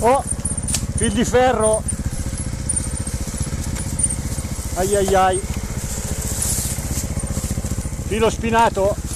Oh, fil di ferro. Ai ai ai. Filo spinato.